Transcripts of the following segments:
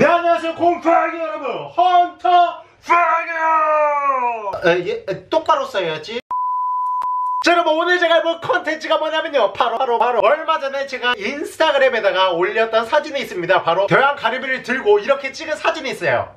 네 안녕하세요. 공파기 여러분. 헌터 에, 예, 에, 똑바로 써야지. 자 여러분 오늘 제가 해볼 컨텐츠가 뭐냐면요. 바로 바로 바로. 얼마 전에 제가 인스타그램에다가 올렸던 사진이 있습니다. 바로 대왕 가리비를 들고 이렇게 찍은 사진이 있어요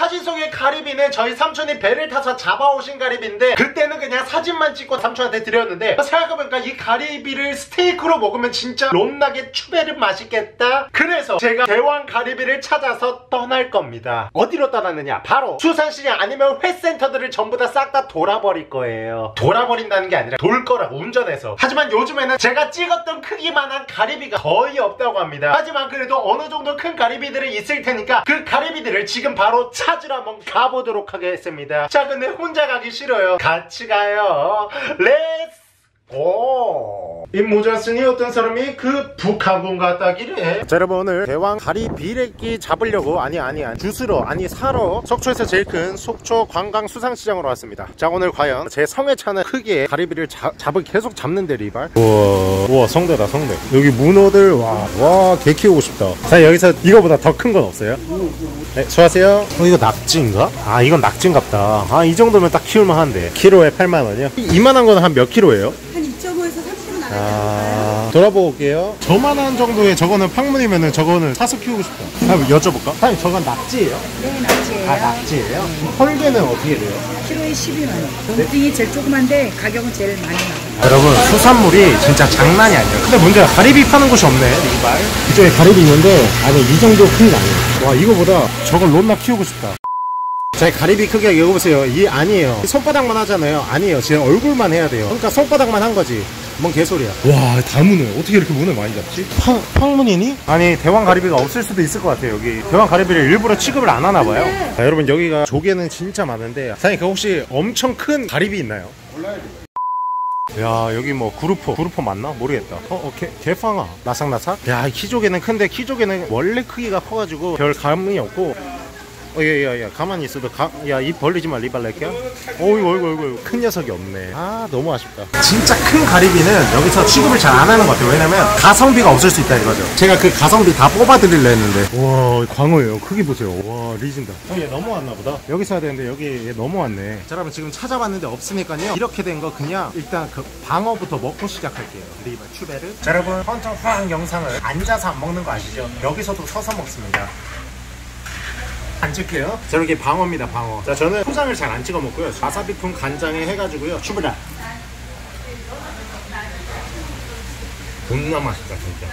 사진 속의 가리비는 저희 삼촌이 배를 타서 잡아오신 가리비인데 그때는 그냥 사진만 찍고 삼촌한테 드렸는데 생각해보니까 이 가리비를 스테이크로 먹으면 진짜 롬나게 추베르 맛있겠다. 그래서 제가 대왕 가리비를 찾아서 떠날 겁니다. 어디로 떠나느냐? 바로 수산시장 아니면 회센터들을 전부 다 싹다 돌아버릴 거예요. 돌아버린다는 게 아니라 돌 거라고 운전해서. 하지만 요즘에는 제가 찍었던 크기만한 가리비가 거의 없다고 합니다. 하지만 그래도 어느 정도 큰 가리비들이 있을 테니까 그 가리비들을 지금 바로 찾 으러 한번 가보도록 하겠습니다. 자 근데 혼자 가기 싫어요. 같이 가요. 렛츠 오. 이 모자쓰니 어떤 사람이 그 북한군 갔다기래. 자 여러분 오늘 대왕 가리 비레기 잡으려고 아니 아니 아니 주스러 아니 사러 속초에서 제일 큰 속초 관광 수상시장으로 왔습니다. 자 오늘 과연 제 성에 차는 크기의 가리비를 자, 잡을 계속 잡는데 리발. 우와 우와 성대다 성대. 여기 문어들 와와개 키우고 싶다. 자 여기서 이거보다 더 큰 건 없어요? 네, 수고하세요. 어, 이거 낙지인가? 아, 이건 낙지인갑다. 아, 이 정도면 딱 키울만 한데. 키로에 8만원이요? 이만한 거는 한몇 킬로예요? 한 2.5에서 3kg 나가요. 아, 돌아보고 올게요. 저만한 정도의 저거는 팡문이면은 저거는 사서 키우고 싶다. 한번 여쭤볼까? 사장님, 저건 낙지예요? 네, 낙지예요. 아, 낙지예요? 헐게는 어떻게 돼요? 키로에 12만 원. 동등이 제일 조그만데 가격은 제일 많이 나가요. 여러분, 수산물이 진짜 장난이 아니에요. 근데 문제가 가리비 파는 곳이 없네, 리발. 이쪽에 가리비 있는데, 아니, 이 정도 크기가 아니에요. 와, 이거보다 저걸 롯나 키우고 싶다. 자, 가리비 크기가 이거 보세요. 이 아니에요. 손바닥만 하잖아요. 아니에요. 제 얼굴만 해야 돼요. 그러니까 손바닥만 한 거지. 뭔 개소리야. 와, 다 문어. 어떻게 이렇게 문어 많이 잡지? 팡, 팡문이니? 아니, 대왕 가리비가 없을 수도 있을 것 같아요, 여기. 대왕 가리비를 일부러 취급을 안 하나 봐요. 자, 여러분, 여기가 조개는 진짜 많은데, 사장님, 그 혹시 엄청 큰 가리비 있나요? 야 여기 뭐 구루포 구루포 맞나? 모르겠다 어? 어 개, 개팡아 나삭나삭? 야 키조개는 큰데 키조개는 원래 크기가 커가지고 별 감이 없고 어, 야, 야, 야, 가만히 있어도, 가, 야, 입 벌리지 마, 리발레키야? 어이구, 어이구, 어이구, 큰 녀석이 없네. 아, 너무 아쉽다. 진짜 큰 가리비는 여기서 취급을 잘 안 하는 것 같아요. 왜냐면, 가성비가 없을 수 있다 이거죠. 제가 그 가성비 다 뽑아드리려 했는데. 와, 광어예요. 크기 보세요. 와, 리진다. 어, 얘 넘어왔나 보다. 여기 있어야 되는데, 여기 얘 넘어왔네. 자, 여러분, 지금 찾아봤는데 없으니까요. 이렇게 된 거 그냥, 일단 그 방어부터 먹고 시작할게요. 리발, 추베르. 자, 여러분, 헌터 화학 영상을 앉아서 안 먹는 거 아시죠? 여기서도 서서 먹습니다. 앉을게요. 자, 이렇게 방어입니다, 방어. 자, 저는 포장을 잘 안 찍어 먹고요. 와사비풍 간장에 해가지고요. 추브라. 존나 맛있다, 진짜.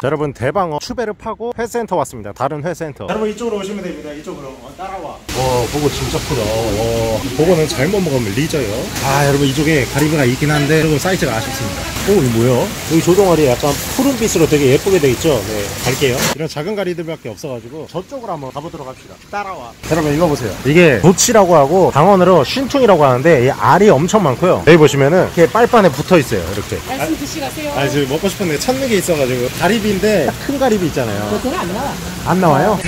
자, 여러분 대방어 추베르 파고 회센터 왔습니다. 다른 회센터. 여러분 이쪽으로 오시면 됩니다. 이쪽으로 어, 따라와. 와 보고 진짜 크다. 와 보고는 잘못 먹으면 리져요. 아 여러분 이쪽에 가리비가 있긴 한데 여러분 사이즈가 아쉽습니다. 오 이거 뭐야? 여기 조종알이 약간 푸른빛으로 되게 예쁘게 돼 있죠. 네 갈게요. 이런 작은 가리들밖에 없어가지고 저쪽으로 한번 가보도록 합시다. 따라와. 여러분 이거 보세요. 이게 도치라고 하고 강원으로 쉰퉁이라고 하는데 이 알이 엄청 많고요. 여기 보시면은 이렇게 빨판에 붙어 있어요. 이렇게. 말씀 드시가세요. 아, 지금 먹고 싶은데 찾는 게 있어가지고 가리비 인데 딱큰 가리비 있잖아요. 그건 안 나와. 안 나와요?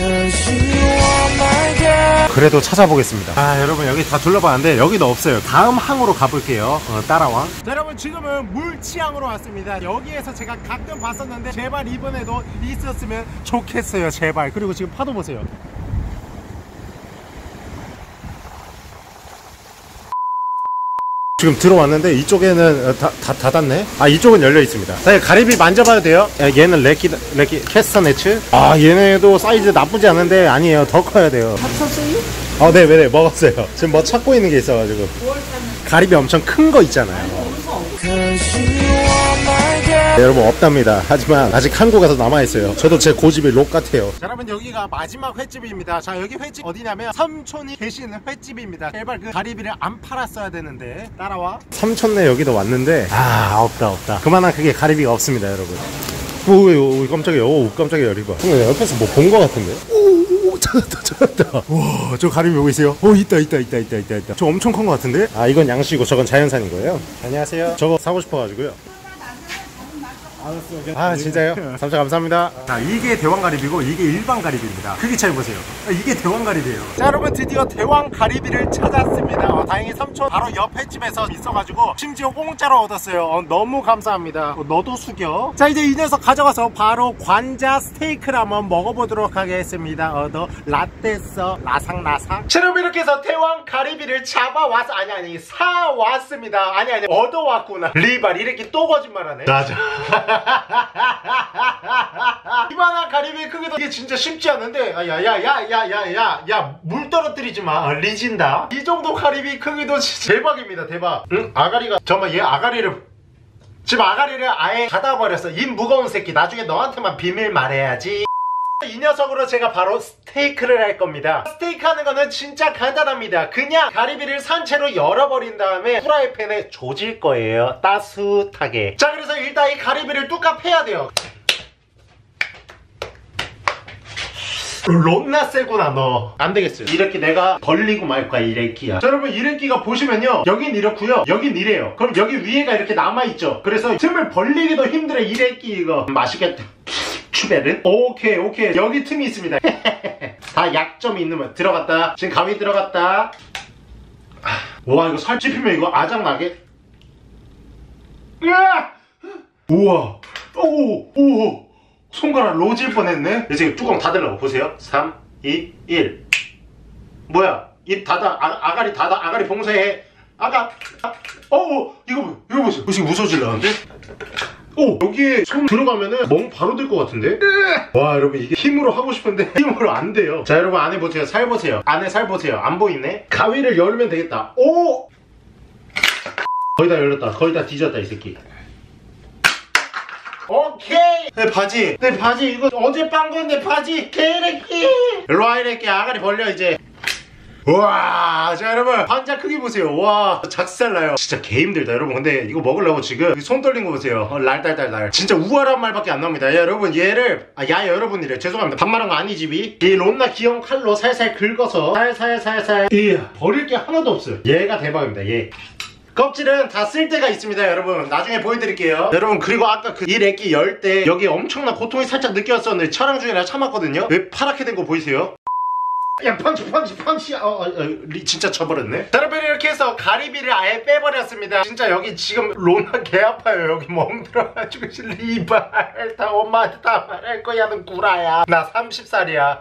그래도 찾아보겠습니다. 아 여러분 여기 다 둘러봤는데 여기도 없어요. 다음 항으로 가볼게요. 어, 따라와. 자, 여러분 지금은 물치항으로 왔습니다. 여기에서 제가 가끔 봤었는데 제발 이번에도 있었으면 좋겠어요. 제발. 그리고 지금 파도 보세요. 지금 들어왔는데 이쪽에는 어, 다, 다 닫았네. 아 이쪽은 열려 있습니다. 자, 가리비 만져봐도 돼요? 야, 얘는 레키 레키 캐스터네츠. 아 얘네도 사이즈 나쁘지 않은데 아니에요. 더 커야 돼요. 합쳤어요? 아, 네, 네, 네, 먹었어요. 지금 뭐 찾고 있는 게 있어가지고. 가리비 엄청 큰 거 있잖아요. 네, 여러분 없답니다. 하지만 아직 한 곳가서 남아있어요. 저도 제 고집이 록 같아요. 자, 여러분 여기가 마지막 횟집입니다. 자 여기 횟집 어디냐면 삼촌이 계시는 횟집입니다. 제발 그 가리비를 안 팔았어야 되는데 따라와. 삼촌네 여기도 왔는데 아 없다 없다. 그만한 그게 가리비가 없습니다 여러분. 오, 오 깜짝이야. 오 깜짝이야 리바. 형님 옆에서 뭐 본 거 같은데? 오 찾았다 찾았다. 와저 가리비 보고 있어요? 오 있다 있다 있다 있다 있다 있다. 저 엄청 큰 거 같은데? 아 이건 양식이고 저건 자연산인 거예요. 안녕하세요. 저거 사고 싶어가지고요. 알았어. 아 진짜요? 삼촌 감사합니다. 자 이게 대왕가리비고 이게 일반가리비입니다. 크기 차이 보세요. 아, 이게 대왕가리비예요. 자 여러분 드디어 대왕가리비를 찾았습니다. 어, 다행히 삼촌 바로 옆에 집에서 있어가지고 심지어 공짜로 얻었어요. 어, 너무 감사합니다. 어, 너도 숙여. 자 이제 이 녀석 가져가서 바로 관자 스테이크를 한번 먹어보도록 하겠습니다. 어 너 라떼써 라상라상 자 여러분 이렇게 해서 대왕가리비를 잡아왔 아니 아니 사왔습니다. 아니 아니 얻어왔구나. 리발 이렇게 또 거짓말하네. 맞아 이만한 가리비 크기도 이게 진짜 쉽지 않은데 아, 야야야야야야야 물 떨어뜨리지 마. 아, 리진다. 이 정도 가리비 크기도 진짜 대박입니다 대박. 응? 아가리가 잠깐만 얘 아가리를 지금 아가리를 아예 닫아버렸어. 이 무거운 새끼 나중에 너한테만 비밀 말해야지 이 녀석으로 제가 바로 스테이크를 할 겁니다. 스테이크 하는 거는 진짜 간단합니다. 그냥 가리비를 산채로 열어버린 다음에 후라이팬에 조질 거예요. 따뜻하게. 자 그래서 일단 이 가리비를 뚝갑 해야 돼요. 롬나 세구나 너. 안되겠어요. 이렇게 내가 벌리고 말 거야 이래끼야. 자 여러분 이래끼가 보시면요. 여긴 이렇고요. 여긴 이래요. 그럼 여기 위에가 이렇게 남아있죠. 그래서 틈을 벌리기도 힘들어 이래끼 이거. 맛있겠다 추베른 오케이 오케이. 여기 틈이 있습니다. 다 약점이 있는 거 들어갔다. 지금 가위 들어갔다. 아, 와 이거 살 찝히면 이거 아작나게? 으아! 우와. 오오 손가락 로질 뻔했네. 이제 뚜껑 닫으려고. 보세요. 3 2 1 뭐야? 입 닫아. 아, 가리 닫아. 아가리 봉쇄해. 아가. 아, 어어. 이거 보- 이거 보세요. 지금 무서질라는데 오! 여기에 손 들어가면은 멍 바로 들 것 같은데? 와 여러분 이게 힘으로 하고 싶은데 힘으로 안 돼요. 자 여러분 안에 보세요. 살 보세요. 안에 살 보세요. 안 보이네? 가위를 열면 되겠다. 오! 거의 다 열렸다. 거의 다 뒤졌다 이 새끼. 오케이! 내 바지. 내 바지. 이거 어제 빤 건데 바지. 개래끼! 일로와 이래끼. 아가리 벌려 이제. 우 와 자 여러분. 반자 크기 보세요. 와 작살나요. 진짜 개 힘들다 여러분. 근데 이거 먹으려고 지금 손 떨린 거 보세요. 어, 날달달달 진짜 우아한 말밖에 안 나옵니다. 야, 여러분 얘를 아, 야 여러분이래. 죄송합니다. 반말한 거 아니지 비? 이 롬나 귀여운 칼로 살살 긁어서 살살살살 이 버릴 게 하나도 없어요. 얘가 대박입니다 얘. 껍질은 다쓸 데가 있습니다 여러분. 나중에 보여드릴게요. 여러분 그리고 아까 그 이 렉기 열 때 여기 엄청난 고통이 살짝 느껴졌었는데 촬영 중이라 참았거든요. 왜 파랗게 된 거 보이세요? 야 펀치 펀치 펀치. 어, 어, 어, 리, 진짜 쳐버렸네. 자, 여러분 이렇게 해서 가리비를 아예 빼버렸습니다. 진짜 여기 지금 로나 개 아파요. 여기 멍들어가지고 리발. 다 엄마한테 다 말할 거야 는 구라야. 나 30살이야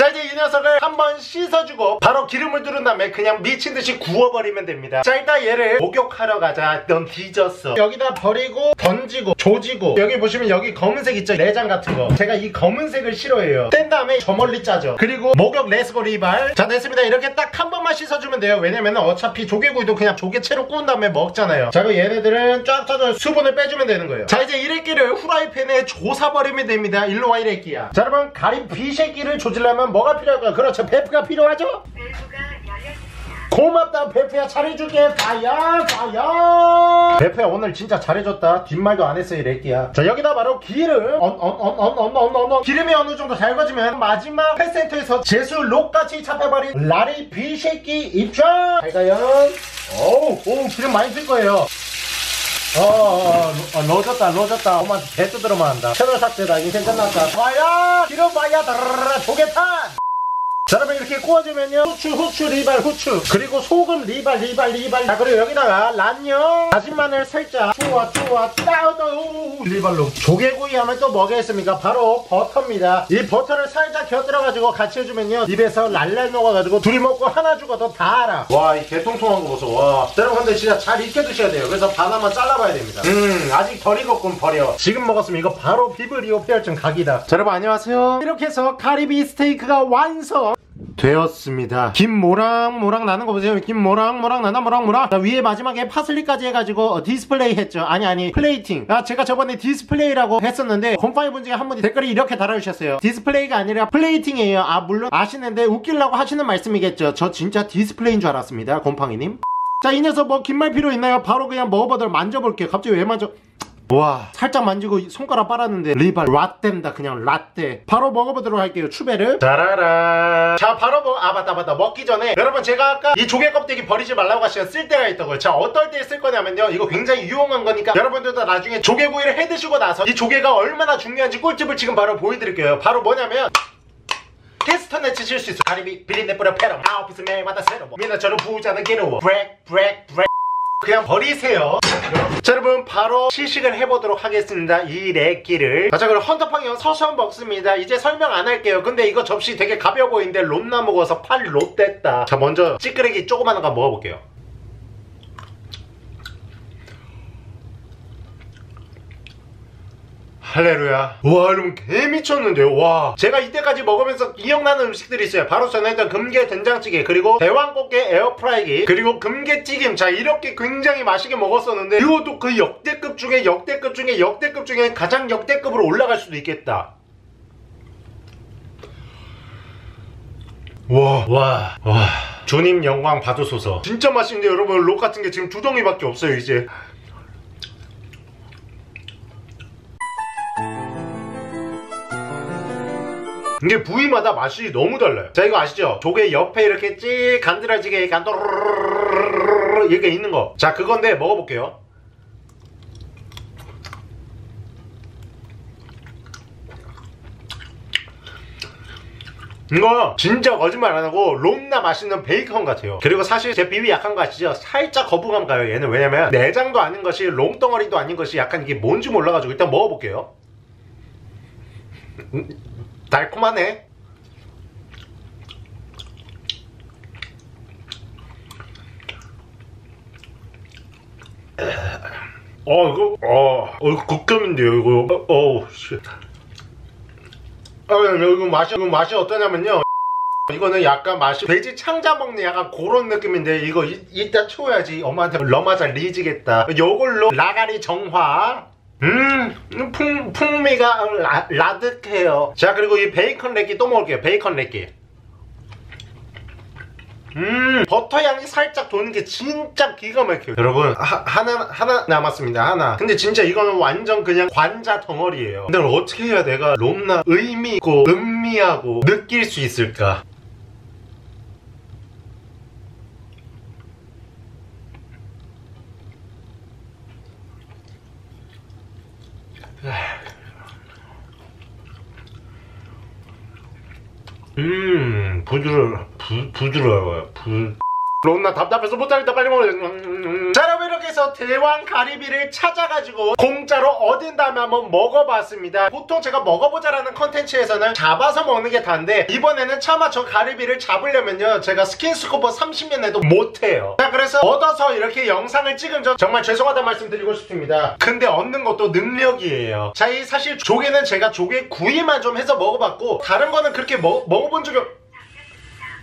자 이제 이 녀석을 한번 씻어주고 바로 기름을 두른 다음에 그냥 미친듯이 구워버리면 됩니다. 자 일단 얘를 목욕하러 가자. 넌 뒤졌어. 여기다 버리고 던지고 조지고. 여기 보시면 여기 검은색 있죠? 내장 같은 거. 제가 이 검은색을 싫어해요. 뗀 다음에 저 멀리 짜죠. 그리고 목욕 let's go 리발. 자 됐습니다. 이렇게 딱 한 번만 씻어주면 돼요. 왜냐면 어차피 조개구이도 그냥 조개채로 구운 다음에 먹잖아요. 자 그럼 얘네들은 쫙 짜서 수분을 빼주면 되는 거예요. 자 이제 이래끼를 후라이팬에 조사버리면 됩니다. 일로 와 이래끼야. 자 여러분 가린 비새끼를 조지려면 뭐가 필요할까요? 그렇죠. 베프가 필요하죠? 고맙다. 베프야 잘해줄게. 파야 파야. 베프야 오늘 진짜 잘해줬다. 뒷말도 안 했어 이 렉기야. 자 여기다 바로 기름. 언언언언언언언 기름이 어느 정도 달궈지면 마지막 펫센터에서 제수 록같이 잡혀버린 라리 비새끼 입장. 잘가요. 오우 오 기름 많이 쓸 거예요 어, 어, 어, 넣어줬다, 넣어줬다. 엄마한테 개 두드러만 한다. 채널 삭제다. 인생 끝났다. 봐야! 기름 봐야! 다르르르 조개탄! 자, 여러분 이렇게 구워주면요. 후추 후추 리발 후추. 그리고 소금 리발 리발 리발. 자 그리고 여기다가 란요 다진 마늘 살짝. 추워 추워 따우도. 리발로. 조개구이 하면 또 뭐겠습니까? 바로 버터입니다. 이 버터를 살짝 곁들여가지고 같이 해주면요. 입에서 랄랄 녹아가지고 둘이 먹고 하나 죽어도 다 알아. 와 이 개통통한 거 보소. 와 자, 여러분 근데 진짜 잘 익혀 드셔야 돼요. 그래서 바나만 잘라봐야 됩니다. 음 아직 덜 익었군 버려. 지금 먹었으면 이거 바로 비브리오 폐혈증 각이다. 자 여러분 안녕하세요. 이렇게 해서 가리비 스테이크가 완성 되었습니다. 김 모락모락 나는 거 보세요. 김 모락모락 나나 모락모락. 자, 위에 마지막에 파슬리까지 해가지고 어, 디스플레이 했죠. 아니 아니 플레이팅. 아 제가 저번에 디스플레이라고 했었는데 곰팡이 분 중에 한 분이 댓글에 이렇게 달아주셨어요. 디스플레이가 아니라 plating이에요. 아 물론 아시는데 웃기려고 하시는 말씀이겠죠. 저 진짜 디스플레이인 줄 알았습니다. 곰팡이님. 자 이 녀석 뭐 긴 말 필요 있나요? 바로 그냥 먹어보도록 만져볼게요. 갑자기 왜 만져? 와. 살짝 만지고 손가락 빨았는데 리발 라떼입니다. 그냥 라떼. 바로 먹어보도록 할게요 추베를 짜라라. 자 바로 먹... 아 맞다 맞다. 먹기 전에 여러분 제가 아까 이 조개 껍데기 버리지 말라고 하시면 쓸 데가 있다고요. 자 어떨 때 쓸 거냐면요. 이거 굉장히 유용한 거니까 여러분들도 나중에 조개구이를 해 드시고 나서 이 조개가 얼마나 중요한지 꿀팁을 지금 바로 보여드릴게요. 바로 뭐냐면 테스터넷 치실 수 있어 가리비 비린내 뿌려 패러 아오피스 매일마다 새로워 미나처럼 부자는 괴로워. 브렉 브렉 브렉. 그냥 버리세요 자 여러분 바로 시식을 해보도록 하겠습니다. 이 래끼를. 자 그럼 헌터팡형 서서 먹습니다. 이제 설명 안 할게요. 근데 이거 접시 되게 가벼워 보이는데 롬나 먹어서 팔 롯됐다. 자 먼저 찌끄레기 조그마한 거 먹어볼게요 할레루야 와 여러분 개 미쳤는데요 와 제가 이때까지 먹으면서 기억나는 음식들이 있어요 바로 전에 했던 금게 된장찌개 그리고 대왕꽃게 에어프라이기 그리고 금게튀김 자 이렇게 굉장히 맛있게 먹었었는데 이것도 그 역대급 중에 역대급 중에 역대급 중에 가장 역대급으로 올라갈 수도 있겠다 와, 와, 와. 주님 영광 받으소서. 진짜 맛있는데 여러분, 록 같은 게 지금 두 덩이밖에 없어요, 이제. 이게 부위마다 맛이 너무 달라요. 자, 이거 아시죠? 조개 옆에 이렇게 찌 간드러지게 간도르르르르르 이렇게 있는 거. 자, 그건데 먹어볼게요. 이거 진짜 거짓말 안 하고 롬나 맛있는 베이컨 같아요 그리고 사실 제 비위 약한 거 아시죠? 살짝 거부감 가요 얘는 왜냐면 내장도 아닌 것이 롬덩어리도 아닌 것이 약간 이게 뭔지 몰라가지고 일단 먹어볼게요 음, 달콤하네. 어 이거 어, 어 이거 극혐인데요 이거. 어, 어우 씨. 아, 이거 맛이, 이거 맛이 어떠냐면요. 이거는 약간 맛이 돼지 창자 먹는 약간 그런 느낌인데 이거 이, 이따 치워야지. 엄마한테 러마자 리지겠다. 요걸로 라가리 정화 음 풍, 풍미가 라, 라득해요. 자 그리고 이 베이컨 렉기 또 먹을게요. 베이컨 렉기 음 버터 향이 살짝 도는 게 진짜 기가 막혀요. 여러분 하, 하나 하나 남았습니다. 하나. 근데 진짜 이거는 완전 그냥 관자 덩어리예요. 근데 어떻게 해야 내가 롬나 의미 있고 음미하고 느낄 수 있을까 음 부드러 부, 부드러워요. 부... 롬나 답답해서 못하겠다. 빨리 먹어야 자 여러분 이렇게 해서 대왕 가리비를 찾아가지고 공짜로 얻은 다음에 한번 먹어봤습니다. 보통 제가 먹어보자라는 컨텐츠에서는 잡아서 먹는 게 다인데 이번에는 차마 저 가리비를 잡으려면요 제가 스킨스쿠버 30년 해도 못해요. 자 그래서 얻어서 이렇게 영상을 찍은 점 정말 죄송하다는 말씀 드리고 싶습니다. 근데 얻는 것도 능력이에요. 자 이 사실 조개는 제가 조개 구이만 좀 해서 먹어봤고 다른 거는 그렇게 먹, 먹어본 적이 없...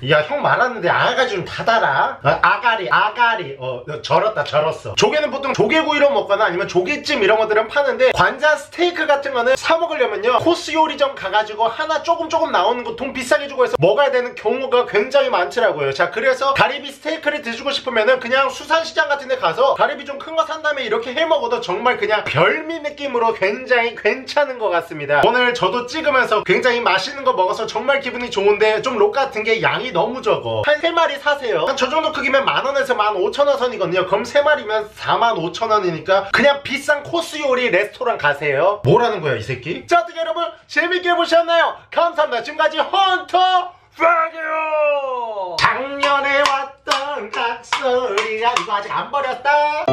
야 형 말았는데 아가리 좀 닫아라 어, 아가리 아가리. 어 절었다 절었어. 조개는 보통 조개구이로 먹거나 아니면 조개찜 이런 것들은 파는데 관자 스테이크 같은 거는 사 먹으려면요 코스 요리점 가가지고 하나 조금 조금 나오는 거 돈 비싸게 주고 해서 먹어야 되는 경우가 굉장히 많더라고요. 자 그래서 가리비 스테이크를 드시고 싶으면은 그냥 수산시장 같은 데 가서 가리비 좀 큰 거 산 다음에 이렇게 해 먹어도 정말 그냥 별미 느낌으로 굉장히 괜찮은 것 같습니다. 오늘 저도 찍으면서 굉장히 맛있는 거 먹어서 정말 기분이 좋은데 좀 록 같은 게 양이 너무 적어. 한 3마리 사세요. 한 저 정도 크기면 만원에서 만오천원 선이거든요. 그럼 3마리면 4만5천원이니까 그냥 비싼 코스 요리 레스토랑 가세요. 뭐라는 거야 이 새끼? 자 어떻게 여러분 재밌게 보셨나요? 감사합니다. 지금까지 헌터 파이어 작년에 왔던 닭소리가 이거 아직 안 버렸다